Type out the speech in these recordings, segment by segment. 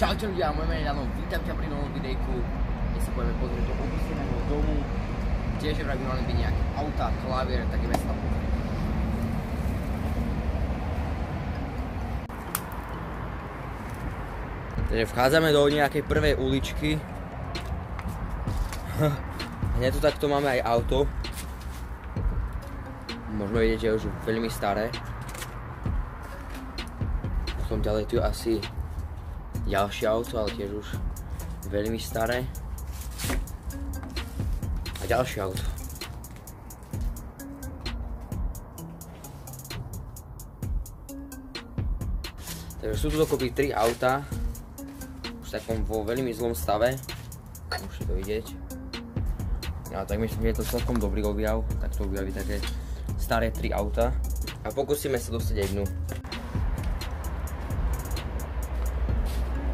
Čaute ľudia, moje meno je Dano, vítam ťa pri novom videjku. Dnes sa budeme pozrieť do opusteného domu, kdeže vraj by mali byť nejaké auta, klavier, tak ideme sa tam pozrieť. Takže vchádzame do nejakej prvej uličky. Hneď tu takto máme aj auto. Môžeme vidieť, že je už veľmi staré. Potom ďalej tu asi ďalšie auto, ale tiež už veľmi staré. A ďalšie auto. Takže sú tu dokopy 3 auta, už takom vo veľmi zlom stave, môžete to vidieť. Ja tak myslím, že je to celkom dobrý objav, tak to objaví také staré 3 auta. A pokúsime sa dostať aj dnu.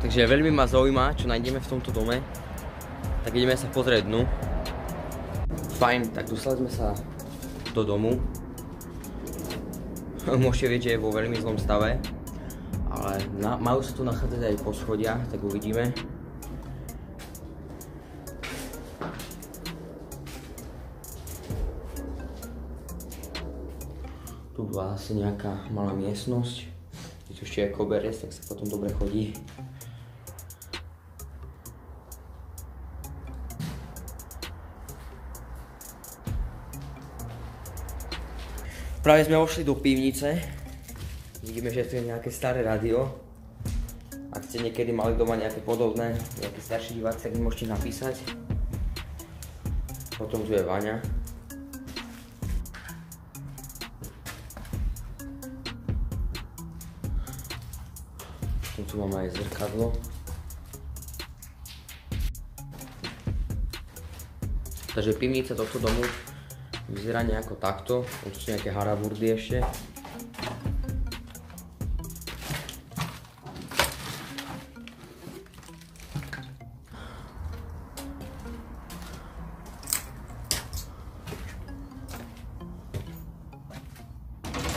Takže veľmi ma zaujíma, čo nájdeme v tomto dome. Tak ideme sa pozrieť dnu. Fajn, tak dostali sme sa do domu. Môžete vidieť, že je vo veľmi zlom stave ale na, majú sa tu nachádzať aj po schodiach, tak uvidíme. Tu bola asi nejaká malá miestnosť, je tu ešte aj koberec, tak sa potom dobre chodí. Práve sme vošli do pivnice, Vidíme, že tu je nejaké staré rádio. Ak ste niekedy mali doma nejaké podobné, nejaké starší diváci, tak mi môžete napísať. Potom tu je Vaňa. Tu máme aj zrkadlo. Takže pivnica tohto domu vyzerá nejako takto. Sú nejaké haraburdy ešte.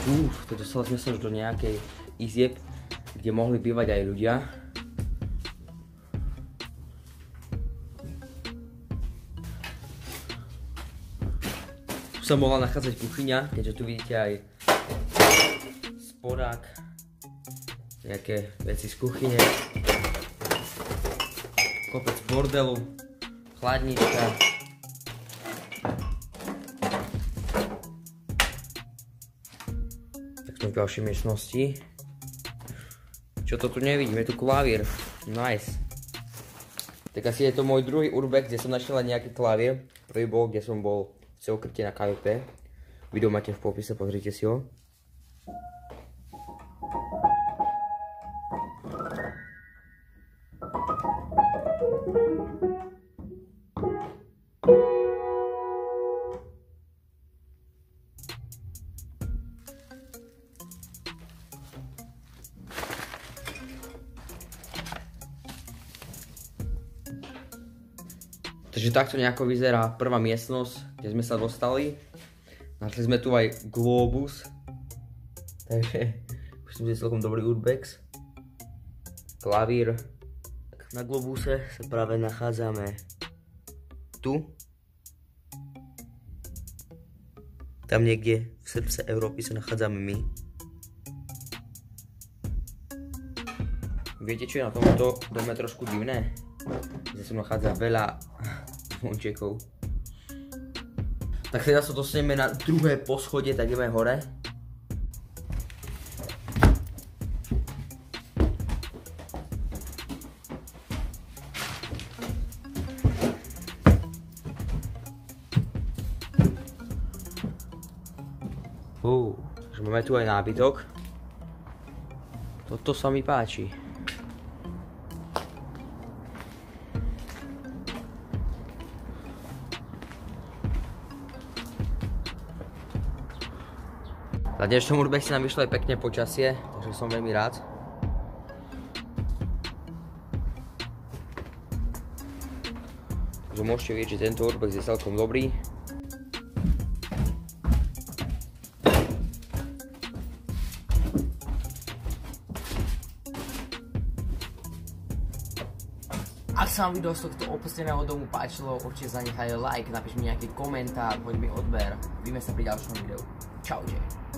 Uf, to dostali sme sa už do nejakej izieb, kde mohli bývať aj ľudia. Sa mohla nachádzať kuchyňa, keďže tu vidíte aj spodák, nejaké veci z kuchyne, kopec bordelu, chladnička, v ďalšej miestnosti. Čo to tu nevidím? Je tu klavír. Nice. Tak asi je to môj druhý urbex, kde som našiel nejaký klavír. Prvý bol, kde som bol v Ceokrte na KVP. Video máte v popise, pozrite si ho. Takže takto nejako vyzerá prvá miestnosť, kde sme sa dostali. Našli sme tu aj globus. Takže už som celkom dobrý urbex. Klavír. Na globuse sa práve nachádzame tu. Tam niekde v srdce Európy sa nachádzame my. Viete, čo je na tomto dome trošku divné? Že sa nachádza veľa zvončekov. Tak teda sa dostaneme na druhé poschodie, tak ideme hore. Uh, máme tu aj nábytok. Toto sa mi páči. Na dnešnom urbexe nám vyšlo aj pekne počasie, takže som veľmi rád. Takže môžete vidieť, že tento urbex je celkom dobrý. Ak sa vám video z tohto opusteného domu páčilo, určite zanechaj like, napíš mi nejaký komentár, hoď mi odber. Vidíme sa pri ďalšom videu. Čaute.